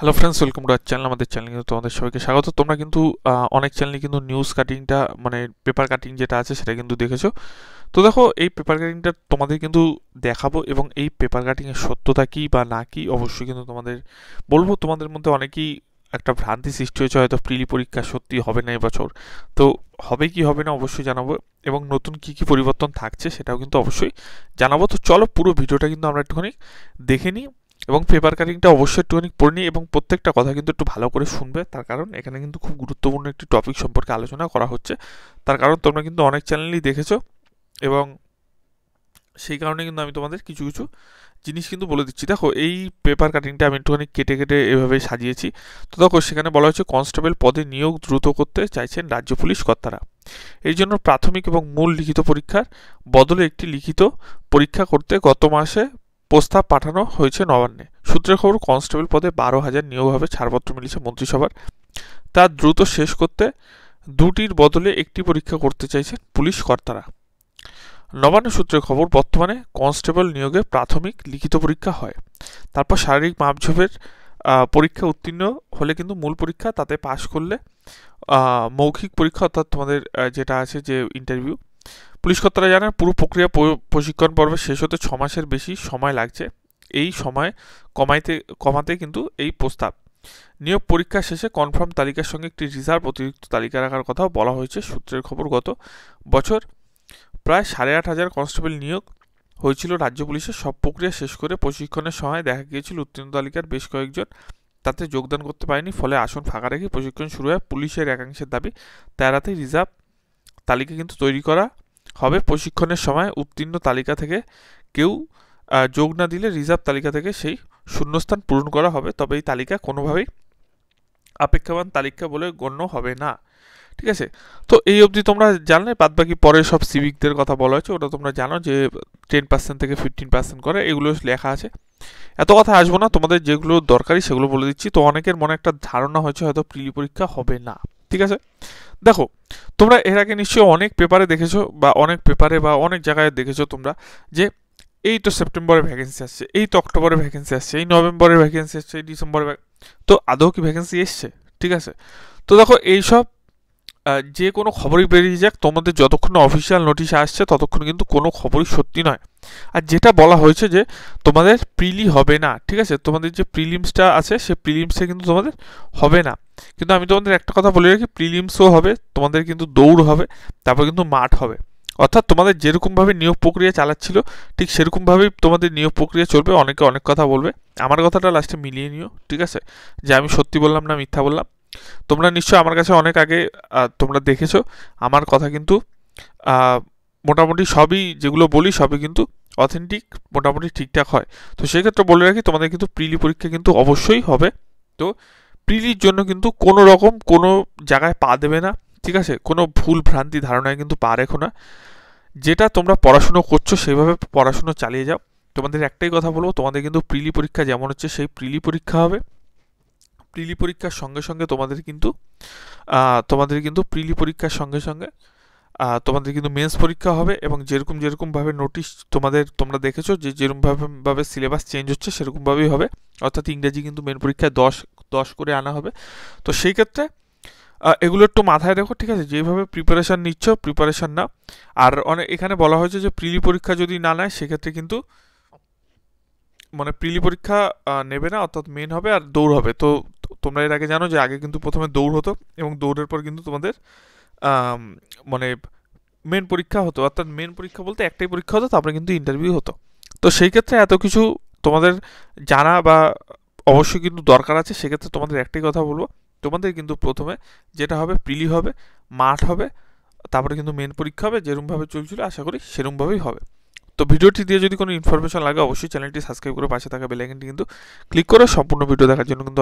Hello friends welcome to our channel আমাদের channel কিন্তু তোমাদের সবাইকে স্বাগত। তোমরা কিন্তু অনেক চ্যানেলে কিন্তু নিউজ কাটিংটা মানে পেপার কাটিং যেটা আছে সেটা কিন্তু দেখেছ। তো দেখো, এই পেপার কাটিংটা তোমাদের কিন্তু দেখাবো এবং এই পেপার কাটিংয়ের সত্যতা কী বা না কি অবশ্যই কিন্তু তোমাদের বলব। তোমাদের মধ্যে অনেকেই একটা ভ্রান্তি সৃষ্টি হয়েছে, হয়তো প্রিলি পরীক্ষা সত্যি হবে না এবছর। তো হবে কি হবে না অবশ্যই জানাব এবং নতুন কি কি পরিবর্তন থাকছে সেটাও কিন্তু অবশ্যই জানাব। তো চলো পুরো ভিডিওটা কিন্তু আমরা একটুখানি দেখে নিই। এবং পেপার কাটিংটা অবশ্যই একটুখানি পড়ে এবং প্রত্যেকটা কথা কিন্তু একটু ভালো করে শুনবে। তার কারণ এখানে কিন্তু খুব গুরুত্বপূর্ণ একটি টপিক সম্পর্কে আলোচনা করা হচ্ছে। তার কারণ তোমরা কিন্তু অনেক চ্যানেলই দেখেছ এবং সেই কারণে কিন্তু আমি তোমাদের কিছু কিছু জিনিস কিন্তু বলে দিচ্ছি। দেখো, এই পেপার কাটিংটা আমি একটুখানি কেটে কেটে এভাবে সাজিয়েছি। তো দেখো, সেখানে বলা হচ্ছে কনস্টেবল পদে নিয়োগ দ্রুত করতে চাইছেন রাজ্য পুলিশ কর্তারা। এই জন্য প্রাথমিক এবং মূল লিখিত পরীক্ষার বদলে একটি লিখিত পরীক্ষা করতে গত মাসে প্রস্তাব পাঠানো হয়েছে নবান্নে। সূত্রের খবর, কনস্টেবল পদে বারো হাজার নিয়োগ হবে ছাড়পত্র মিলেছে মন্ত্রিসভার। তা দ্রুত শেষ করতে দুটির বদলে একটি পরীক্ষা করতে চাইছেন পুলিশ কর্তারা। নবান্ন সূত্রের খবর, বর্তমানে কনস্টেবল নিয়োগে প্রাথমিক লিখিত পরীক্ষা হয়। তারপর শারীরিক মাপঝোপের পরীক্ষা উত্তীর্ণ হলে কিন্তু মূল পরীক্ষা, তাতে পাশ করলে মৌখিক পরীক্ষা অর্থাৎ তোমাদের যেটা আছে যে ইন্টারভিউ পুলিশ কর্তারা জানান পুরো প্রক্রিয়া প্রশিক্ষণ পর্ব শেষ হতে ছ মাসের বেশি সময় লাগছে। এই সময় কমাইতে, কমাতে কিন্তু এই প্রস্তাব। নিয়োগ পরীক্ষা শেষে কনফার্ম তালিকার সঙ্গে একটি রিজার্ভ অতিরিক্ত তালিকা রাখার কথাও বলা হয়েছে সূত্রের খবর গত বছর। প্রায় সাড়ে আট হাজার কনস্টেবল নিয়োগ হয়েছিল রাজ্য পুলিশের সব প্রক্রিয়া শেষ করে প্রশিক্ষণের সময় দেখা গিয়েছিল উত্তীর্ণ তালিকার বেশ কয়েকজন। তাতে যোগদান করতে পারেনি, ফলে আসন ফাঁকা রেখে প্রশিক্ষণ শুরু হয় পুলিশের একাংশের দাবি তেরাতে রিজার্ভ তালিকা কিন্তু তৈরি করা হবে। প্রশিক্ষণের সময় উত্তীর্ণ তালিকা থেকে কেউ যোগ না দিলে রিজার্ভ তালিকা থেকে সেই শূন্যস্থান পূরণ করা হবে। তবে এই তালিকা কোনোভাবেই আপেক্ষাবান তালিকা বলে গণ্য হবে না। ঠিক আছে? তো এই অবধি তোমরা জানলে বাদ বাকি পরে সব সিভিকদের কথা বলা হয়েছে। ওটা তোমরা জানো যে টেন পার্সেন্ট থেকে ফিফটিন পার্সেন্ট করে এগুলো লেখা আছে। এত কথা আসব না, তোমাদের যেগুলো দরকারি সেগুলো বলে দিচ্ছি। তো অনেকের মনে একটা ধারণা হয়েছে, হয়তো প্রিলি পরীক্ষা হবে না। ঠিক আছে? দেখো, তোমরা এর আগে নিশ্চয়ই অনেক পেপারে দেখেছ বা অনেক পেপারে বা অনেক জায়গায় দেখেছ তোমরা যে এই তো সেপ্টেম্বরে ভ্যাকেন্সি আসছে, এই তো অক্টোবরে ভ্যাকেন্সি আসছে, এই নভেম্বরের ভ্যাকেন্সি আসছে, এই ডিসেম্বরে তো আদৌ কি ভ্যাকেন্সি এসছে? ঠিক আছে? তো দেখো, এইসব যে কোনো খবরই বেরিয়ে যাক, তোমাদের যতক্ষণ অফিসিয়াল নোটিশ আসছে, ততক্ষণ কিন্তু কোনো খবরই সত্যি নয়। আর যেটা বলা হয়েছে যে, তোমাদের প্রিলি হবে না, ঠিক আছে? তোমাদের যে প্রিলিমসটা আছে, সে প্রিলিমসে কিন্তু তোমাদের হবে না। কিন্তু আমি তোমাদের একটা কথা বলে রাখি প্রিলিমসও হবে, তোমাদের কিন্তু দৌড় হবে, তারপর কিন্তু মাঠ হবে। অর্থাৎ তোমাদের যেরকমভাবে নিয়োগ প্রক্রিয়া চালাচ্ছিল, ঠিক সেরকমভাবেই তোমাদের নিয়োগ প্রক্রিয়া চলবে, অনেকে অনেক কথা বলবে। আমার কথাটা লাস্টে মিলিয়ে নিও, ঠিক আছে? যে আমি সত্যি বললাম না, মিথ্যা বললাম। তোমরা নিশ্চয় আমার কাছে অনেক আগে তোমরা দেখেছ। আমার কথা কিন্তু মোটামুটি সবই যেগুলো বলি সবই কিন্তু অথেন্টিক মোটামুটি ঠিকঠাক হয়। তো সেক্ষেত্রে বলে রাখি, তোমাদের কিন্তু প্রিলি পরীক্ষা কিন্তু অবশ্যই হবে। তো প্রিলির জন্য কিন্তু কোনো রকম কোনো জায়গায় পা দেবে না, ঠিক আছে? কোনো ভুল ভ্রান্তি ধারণায় কিন্তু পা রেখো না। যেটা তোমরা পড়াশুনো করছ, সেইভাবে পড়াশুনো চালিয়ে যাও। তোমাদের একটাই কথা বলব, তোমাদের কিন্তু প্রিলি পরীক্ষা যেমন হচ্ছে, সেই প্রিলি পরীক্ষা হবে। প্রিলি পরীক্ষার সঙ্গে সঙ্গে তোমাদের কিন্তু তোমাদের কিন্তু প্রিলি পরীক্ষার সঙ্গে সঙ্গে তোমাদের কিন্তু মেন্স পরীক্ষা হবে এবং যেরকম যেরকমভাবে নোটিশ তোমাদের, তোমরা দেখেছ যে যেরকমভাবেভাবে সিলেবাস চেঞ্জ হচ্ছে সেরকমভাবেই হবে। অর্থাৎ ইংরেজি কিন্তু মেন পরীক্ষায় দশ দশ করে আনা হবে। তো সেই ক্ষেত্রে এগুলো একটু মাথায় রেখো, ঠিক আছে? যেভাবে প্রিপারেশান নিচ্ছ প্রিপারেশান না আর অনেক এখানে বলা হয়েছে যে প্রিলি পরীক্ষা যদি না নেয়, সেক্ষেত্রে কিন্তু মানে প্রিলি পরীক্ষা নেবে না, অর্থাৎ মেন হবে আর দৌড় হবে। তো- তোমরা এর আগে জানো যে আগে কিন্তু প্রথমে দৌড় হতো এবং দৌড়ের পর কিন্তু তোমাদের মানে মেন পরীক্ষা হতো। অর্থাৎ মেন পরীক্ষা বলতে একটাই পরীক্ষা হতো, তারপরে কিন্তু ইন্টারভিউ হতো। তো সেই ক্ষেত্রে এত কিছু তোমাদের জানা বা অবশ্যই কিন্তু দরকার আছে, সেক্ষেত্রে তোমাদের একটাই কথা বলব। তোমাদের কিন্তু প্রথমে যেটা হবে, প্রিলি হবে, মাঠ হবে, তারপরে কিন্তু মেন পরীক্ষা হবে, যেরকমভাবে চলছিল আশা করি সেরকমভাবেই হবে। তো ভিডিওটি দিয়ে যদি কোনো ইনফরমেশন লাগে, অবশ্যই চ্যানেলটি সাবস্ক্রাইব করে পাশে থাকা বেলাইকনটি কিন্তু ক্লিক করে সম্পূর্ণ ভিডিও দেখার জন্য কিন্তু